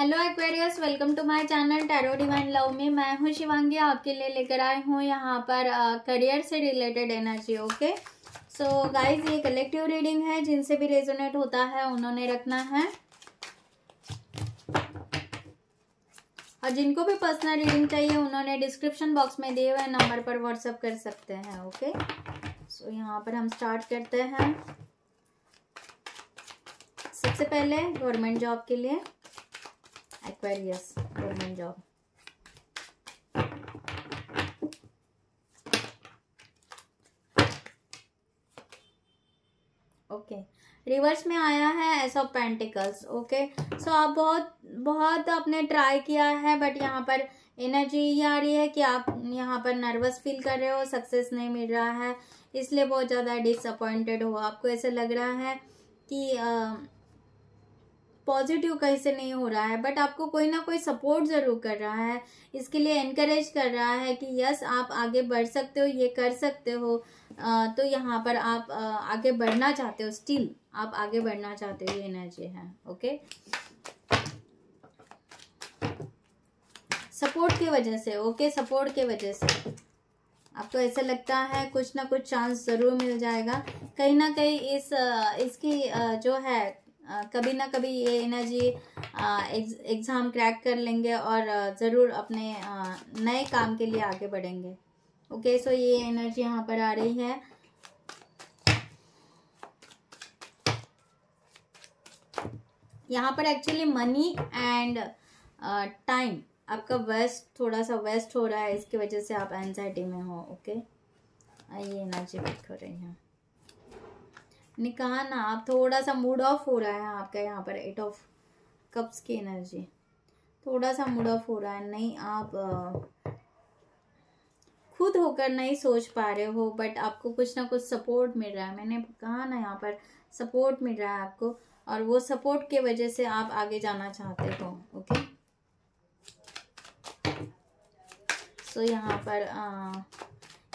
Hello Aquarius welcome to my channel tarot divine love में। मैं हूँ शिवांगी आपके लिए लेकर आई हूँ यहाँ पर करियर से related energy okay so guys ये कलेक्टिव रीडिंग है। जिनसे भी रेजोनेट होता है उन्होंने रखना है। और जिनको भी पर्सनल रीडिंग चाहिए उन्होंने डिस्क्रिप्शन बॉक्स में दिए हुए नंबर पर व्हाट्सअप कर सकते हैं ओके सो so, यहाँ पर हम स्टार्ट करते हैं। सबसे पहले गवर्नमेंट जॉब के लिए। Aquarius government job okay reverse में आया है ace of pentacles okay so आप बहुत बहुत आपने ट्राई किया है बट यहाँ पर एनर्जी ये आ रही है कि आप यहाँ पर नर्वस फील कर रहे हो सक्सेस नहीं मिल रहा है इसलिए बहुत ज़्यादा डिसअपॉइंटेड हो। आपको ऐसे लग रहा है कि आ, पॉजिटिव कहीं से नहीं हो रहा है, बट आपको कोई ना कोई सपोर्ट ज़रूर कर रहा है। इसके लिए इनकरेज कर रहा है कि, यस, आप आगे बढ़ सकते हो, ये कर सकते हो। तो यहाँ पर आप आगे बढ़ना चाहते हो स्टिल आप आगे बढ़ना चाहते हो, ये एनर्जी है ओके सपोर्ट की वजह से ओके सपोर्ट की वजह से। आपको ऐसा लगता है, कुछ ना कुछ चांस ज़रूर मिल जाएगा। कहीं ना कहीं इस इसकी जो है कभी ना कभी ये एनर्जी एग्ज़ाम क्रैक कर लेंगे और ज़रूर अपने नए काम के लिए आगे बढ़ेंगे। ओके सो ये एनर्जी यहाँ पर आ रही है। यहाँ पर एक्चुअली मनी एंड टाइम आपका वेस्ट थोड़ा सा वेस्ट हो रहा है, इसकी वजह से आप एनजाइटी में हो ओके ये एनर्जी वर्क हो रही है। ने कहा ना आप थोड़ा सा मूड ऑफ़ हो रहा है आपका यहाँ पर एट ऑफ़ कप्स की एनर्जी थोड़ा सा मूड ऑफ़ हो रहा है नहीं आप खुद होकर नहीं सोच पा रहे हो बट आपको कुछ ना कुछ सपोर्ट मिल रहा है। मैंने कहा ना यहाँ पर सपोर्ट मिल रहा है आपको और वो सपोर्ट के वजह से आप आगे जाना चाहते हो ओके सो so, यहाँ पर आ,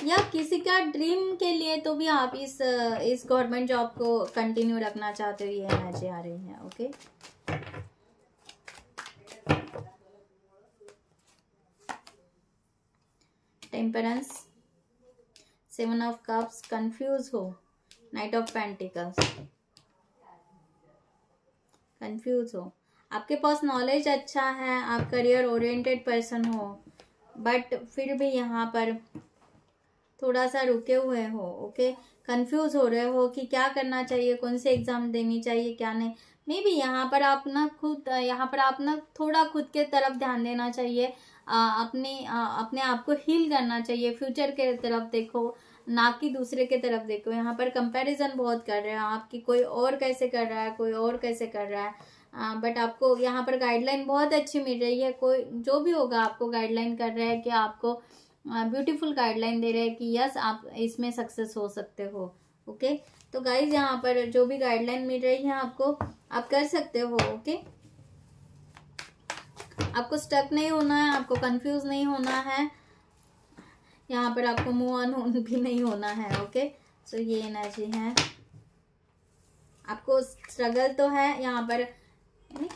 या किसी का ड्रीम के लिए तो भी आप इस इस गवर्नमेंट जॉब को कंटिन्यू रखना चाहते हो, ये एनर्जी आ रही है, okay? Temperance seven of cups confuse हो नाइट ऑफ़ पेंटिकल्स कंफ्यूज हो। आपके पास नॉलेज अच्छा है, आप करियर ओरिएंटेड पर्सन हो बट फिर भी यहाँ पर थोड़ा सा रुके हुए हो ओके? कंफ्यूज हो रहे हो कि क्या करना चाहिए कौन से एग्ज़ाम देनी चाहिए क्या नहीं? मे बी यहाँ पर आप ना खुद यहाँ पर आप ना थोड़ा खुद के तरफ़ ध्यान देना चाहिए। आ, अपने आ, अपने आप को हील करना चाहिए फ्यूचर के तरफ़ देखो ना कि दूसरे के तरफ़ देखो। यहाँ पर कंपैरिजन बहुत कर रहे हैं आपकी कोई और कैसे कर रहा है कोई और कैसे कर रहा है। आ, बट आपको यहाँ पर गाइडलाइन बहुत अच्छी मिल रही है। कोई जो भी होगा आपको गाइडलाइन कर रहा है कि आपको ब्यूटीफुल गाइडलाइन दे रहे हैं कि यस आप इसमें सक्सेस हो सकते हो ओके तो गाइज़ यहाँ पर जो भी गाइडलाइन मिल रही है आपको, आप कर सकते हो ओके आपको स्टक नहीं होना है, आपको कंफ्यूज नहीं होना है, यहाँ पर आपको मूव ऑन भी नहीं होना है ओके सो ये एनर्जी है। आपको स्ट्रगल तो है, यहाँ पर, नहीं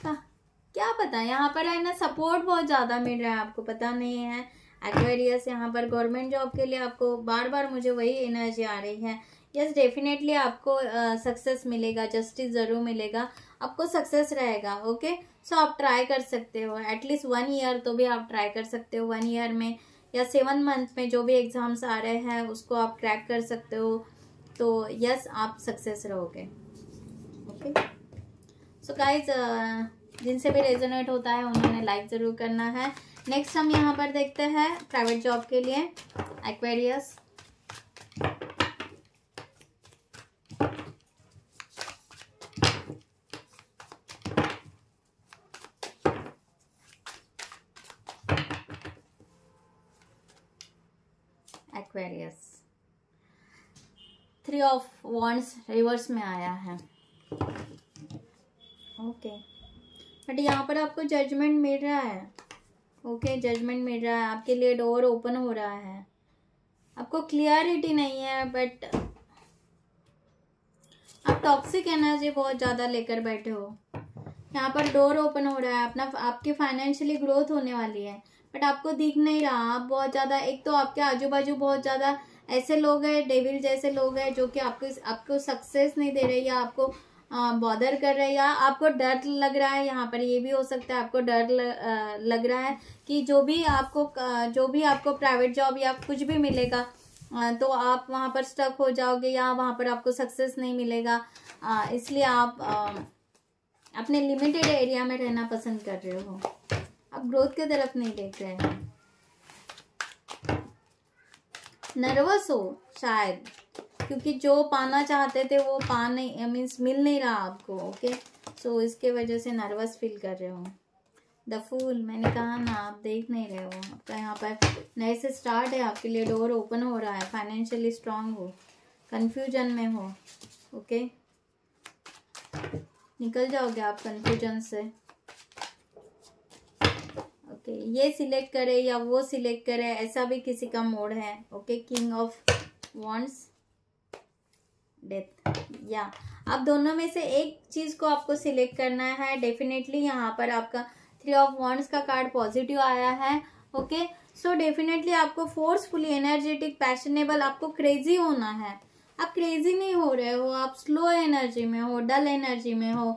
क्या पता, यहाँ पर है ना सपोर्ट बहुत ज़्यादा मिल रहा है आपको, पता नहीं है। एक्वेरियस यहाँ पर गवर्नमेंट जॉब के लिए आपको बार बार मुझे वही एनर्जी आ रही है। यस डेफिनेटली आपको सक्सेस uh, मिलेगा जस्टिस ज़रूर मिलेगा आपको सक्सेस रहेगा ओके सो आप ट्राई कर सकते हो। एटलीस्ट वन ईयर तो भी आप ट्राई कर सकते हो वन ईयर में या सेवन मंथ में जो भी एग्ज़ाम्स आ रहे हैं उसको आप क्रैक कर सकते हो। तो यस आप सक्सेस रहोगे ओके सो गाइज़ जिनसे भी रेजोनेट होता है उन्होंने लाइक ज़रूर करना है। नेक्स्ट हम यहाँ पर देखते हैं प्राइवेट जॉब के लिए Aquarius Aquarius three of wands reverse में आया है. ओके बट यहाँ पर आपको जजमेंट मिल रहा है. ओके जजमेंट मिल रहा है, आपके लिए डोर ओपन हो रहा है। आपको क्लियरिटी नहीं है बट आप टॉक्सिक एनर्जी बहुत ज़्यादा लेकर बैठे हो। यहाँ पर डोर ओपन हो रहा है, अपना, आपकी फाइनेंशियली ग्रोथ होने वाली है बट आपको दिख नहीं रहा। आप बहुत ज़्यादा, एक तो आपके आजू बाजू बहुत ज़्यादा ऐसे लोग हैं डेविल जैसे लोग हैं, जो कि आपको आपको सक्सेस नहीं दे रहे या आपको बॉदर कर रहे हैं या आपको डर लग रहा है, यहाँ पर ये भी हो सकता है, आपको डर लग रहा है कि जो भी आपको जो भी आपको प्राइवेट जॉब या कुछ भी मिलेगा तो आप वहाँ पर स्टक हो जाओगे या वहाँ पर आपको सक्सेस नहीं मिलेगा। इसलिए आप अपने लिमिटेड एरिया में रहना पसंद कर रहे हो। आप ग्रोथ की तरफ़ नहीं देख रहे हैं। नर्वस हो, शायद। क्योंकि जो पाना चाहते थे वो पा नहीं मीन्स मिल नहीं रहा आपको ओके सो so, इसके वजह से नर्वस फील कर रहे हो। द फूल मैंने कहा ना आप देख नहीं रहे हो। आपका यहाँ पर नए से स्टार्ट है आपके लिए डोर ओपन हो रहा है फाइनेंशियली स्ट्रांग हो कन्फ्यूज़न में हो ओके निकल जाओगे आप कंफ्यूजन से। ओके ये सिलेक्ट करे या वो सिलेक्ट करे ऐसा भी किसी का मोड है okay king of wands death. या। अब दोनों में से एक चीज़ को आपको सिलेक्ट करना है, डेफिनेटली यहाँ पर आपका थ्री ऑफ़ वॉन्ट्स का कार्ड पॉजिटिव आया है ओके सो डेफिनेटली आपको फोर्सफुली एनर्जेटिक पैशनेबल आपको क्रेजी होना है। आप क्रेजी नहीं हो रहे हो, आप स्लो एनर्जी में हो डल एनर्जी में हो,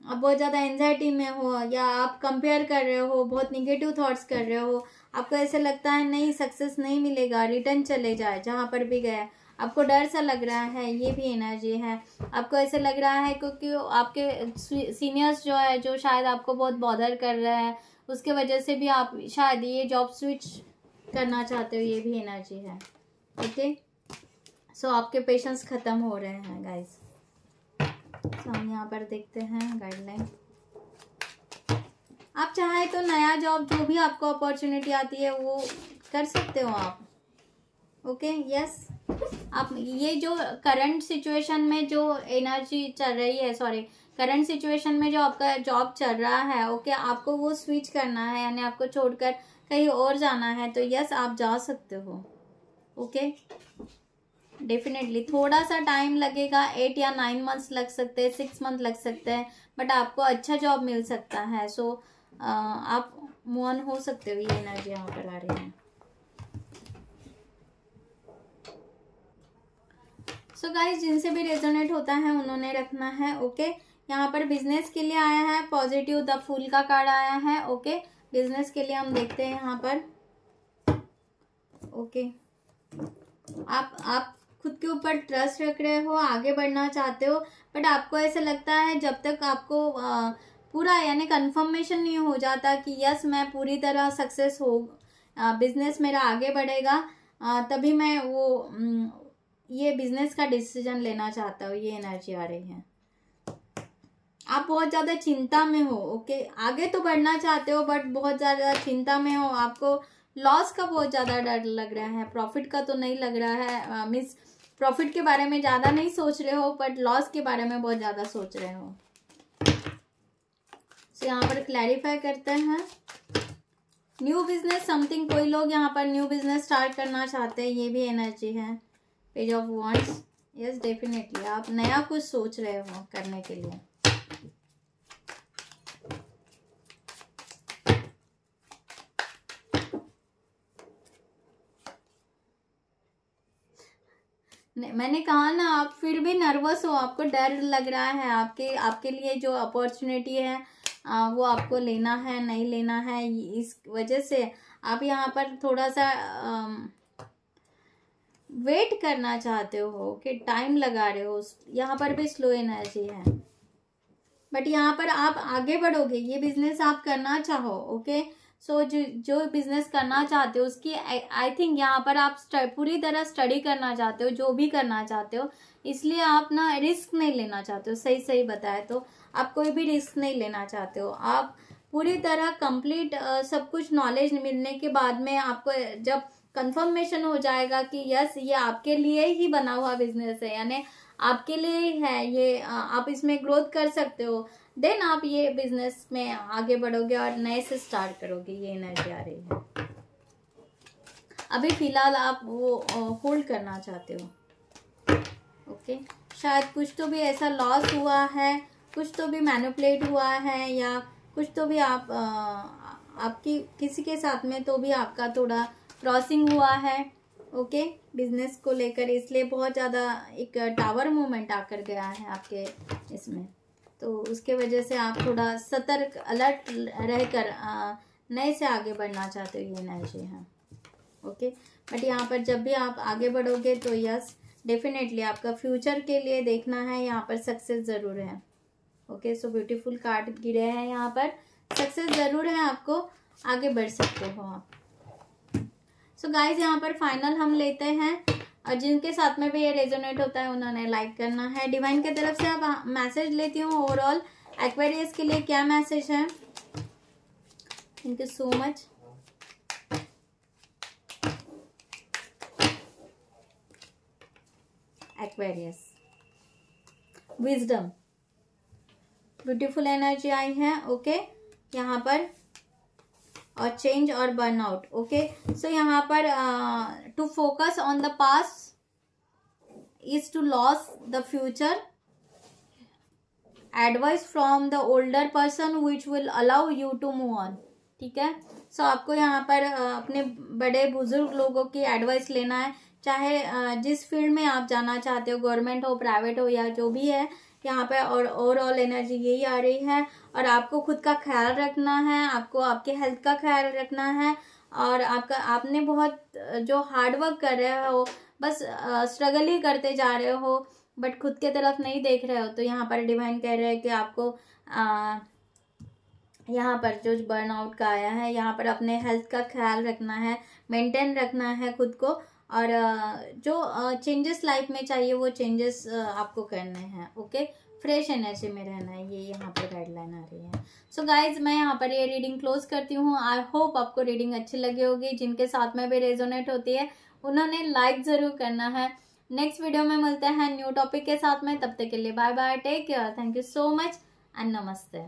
आप बहुत ज़्यादा एनजाइटी में हो, या आप कंपेयर कर रहे हो, बहुत निगेटिव थॉट्स कर रहे हो, आपको ऐसे लगता है, नहीं सक्सेस नहीं मिलेगा रिटर्न चले जाए, जहाँ पर भी गए। आपको डर सा लग रहा है, ये भी एनर्जी है। आपको ऐसे लग रहा है क्योंकि आपके सीनियर्स जो है, जो शायद आपको बहुत बॉदर कर रहे हैं, उसके वजह से भी आप शायद ये जॉब स्विच करना चाहते हो, ये भी एनर्जी है। ओके सो आपके पेशेंस ख़त्म हो रहे हैं गाइस तो हम यहाँ पर देखते हैं गाइडलाइन आप चाहे तो नया जॉब जो भी आपको अपॉर्चुनिटी आती है, वो कर सकते हो आप। ओके यस आप ये जो करंट सिचुएशन में जो एनर्जी चल रही है सॉरी करंट सिचुएशन में जो आपका जॉब चल रहा है ओके आपको वो स्विच करना है यानी आपको छोड़कर कहीं और जाना है तो यस आप जा सकते हो ओके डेफिनेटली थोड़ा सा टाइम लगेगा एट या नाइन मंथ्स लग सकते हैं सिक्स मंथ लग सकते हैं बट आपको अच्छा जॉब मिल सकता है सो so, आप मूव हो सकते हो ये एनर्जी यहाँ पर आ रही है। सो गाइज़ जिनसे भी रेजोनेट होता है उन्होंने रखना है ओके यहाँ पर बिज़नेस के लिए आया है पॉजिटिव द फूल का कार्ड आया है ओके बिज़नेस के लिए हम देखते हैं यहाँ पर ओके आप आप खुद के ऊपर ट्रस्ट रख रहे हो आगे बढ़ना चाहते हो बट आपको ऐसा लगता है जब तक आपको आ, पूरा यानी कंफर्मेशन नहीं हो जाता कि यस मैं पूरी तरह सक्सेस हो बिज़नेस मेरा आगे बढ़ेगा तभी मैं वो ये बिज़नेस का डिसीज़न लेना चाहता हो ये एनर्जी आ रही है। आप बहुत ज़्यादा चिंता में हो ओके आगे तो बढ़ना चाहते हो बट बहुत ज़्यादा चिंता में हो। आपको लॉस का बहुत ज़्यादा डर लग रहा है प्रॉफिट का तो नहीं लग रहा है। मीन्स प्रॉफिट के बारे में ज़्यादा नहीं सोच रहे हो बट लॉस के बारे में बहुत ज़्यादा सोच रहे हो। So, यहाँ पर क्लैरिफाई करते हैं। न्यू बिज़नेस समथिंग कोई लोग यहाँ पर न्यू बिज़नेस स्टार्ट करना चाहते हैं ये भी एनर्जी है। Page of wands yes definitely आप नया कुछ सोच रहे हो करने के लिए। मैंने कहा ना आप फिर भी नर्वस हो आपको डर लग रहा है आपके आपके लिए जो अपॉर्चुनिटी है आ, वो आपको लेना है नहीं लेना है इस वजह से आप यहाँ पर थोड़ा सा आ, वेट करना चाहते हो कि टाइम लगा रहे हो यहाँ पर भी स्लो एनर्जी है। बट यहाँ पर आप आगे बढ़ोगे ये बिज़नेस आप करना चाहो ओके सो so, जो जो बिज़नेस करना चाहते हो उसकी आई थिंक यहाँ पर आप पूरी तरह स्टडी करना चाहते हो जो भी करना चाहते हो इसलिए आप ना रिस्क नहीं लेना चाहते हो सही सही बताए तो। आप कोई भी रिस्क नहीं लेना चाहते हो। आप पूरी तरह कंप्लीट सब कुछ नॉलेज मिलने के बाद में आपको जब कंफर्मेशन हो जाएगा कि यस ये आपके लिए ही बना हुआ बिज़नेस है यानी आपके लिए है ये आप इसमें ग्रोथ कर सकते हो। देन आप ये बिज़नेस में आगे बढ़ोगे और नए से स्टार्ट करोगे ये एनर्जी आ रही है। अभी फ़िलहाल आप वो होल्ड करना चाहते हो। ओके शायद कुछ तो भी ऐसा लॉस हुआ है कुछ तो भी मैनुपलेट हुआ है या कुछ तो भी आप आ, आपकी किसी के साथ में तो भी आपका थोड़ा क्रॉसिंग हुआ है ओके बिज़नेस को लेकर इसलिए बहुत ज़्यादा एक टावर मूवमेंट आकर गया है आपके इसमें। तो उसके वजह से आप थोड़ा सतर्क अलर्ट रहकर नए से आगे बढ़ना चाहते हो, ये एनर्जी है। ओके बट यहाँ पर जब भी आप आगे बढ़ोगे तो यस डेफिनेटली आपका फ्यूचर के लिए देखना है, यहाँ पर सक्सेस ज़रूर है। ओके सो ब्यूटीफुल कार्ड गिरे हैं यहाँ पर। सक्सेस ज़रूर है आपको, आगे बढ़ सकते हो आप। सो गाइज़ यहाँ पर फाइनल हम लेते हैं। और जिनके साथ में भी ये रेजोनेट होता है, उन्होंने लाइक करना है। डिवाइन की तरफ़ से आप मैसेज लेती हूँ ओवरऑल एक्वेरियस के लिए क्या मैसेज है? Thank you so much Aquarius wisdom beautiful energy आई है ओके यहाँ पर और चेंज और बर्नआउट ओके सो यहाँ पर to focus on the past is to loss the future advice from the older person which will allow you to move on ठीक है? सो so, आपको यहाँ पर uh, अपने बड़े बुज़ुर्ग लोगों की एडवाइस लेना है। चाहे जिस फ़ील्ड में आप जाना चाहते हो गवर्नमेंट हो प्राइवेट हो या जो भी है यहाँ पर और ओवरऑल एनर्जी यही आ रही है। और आपको खुद का ख्याल रखना है आपको आपके हेल्थ का ख्याल रखना है और आपका आपने बहुत जो हार्ड वर्क कर रहे हो बस स्ट्रगल ही करते जा रहे हो बट खुद के तरफ़ नहीं देख रहे हो तो यहाँ पर डिवाइन कह रहे हैं कि आपको आ, यहाँ पर जो बर्नआउट का आया है यहाँ पर अपने हेल्थ का ख्याल रखना है मेंटेन रखना है खुद को और जो चेंजेस लाइफ में चाहिए वो चेंजेस आपको करने हैं ओके फ्रेश एनर्जी में रहना है, ये यहाँ पर गाइडलाइन आ रही है। सो so गाइज़ मैं यहाँ पर ये रीडिंग क्लोज करती हूँ। आई होप आपको रीडिंग अच्छी लगी होगी। जिनके साथ में भी रेजोनेट होती है, उन्होंने लाइक ज़रूर करना है। नेक्स्ट वीडियो में मिलते हैं न्यू टॉपिक के साथ में। तब तक के लिए bye bye take care thank you so much and नमस्ते।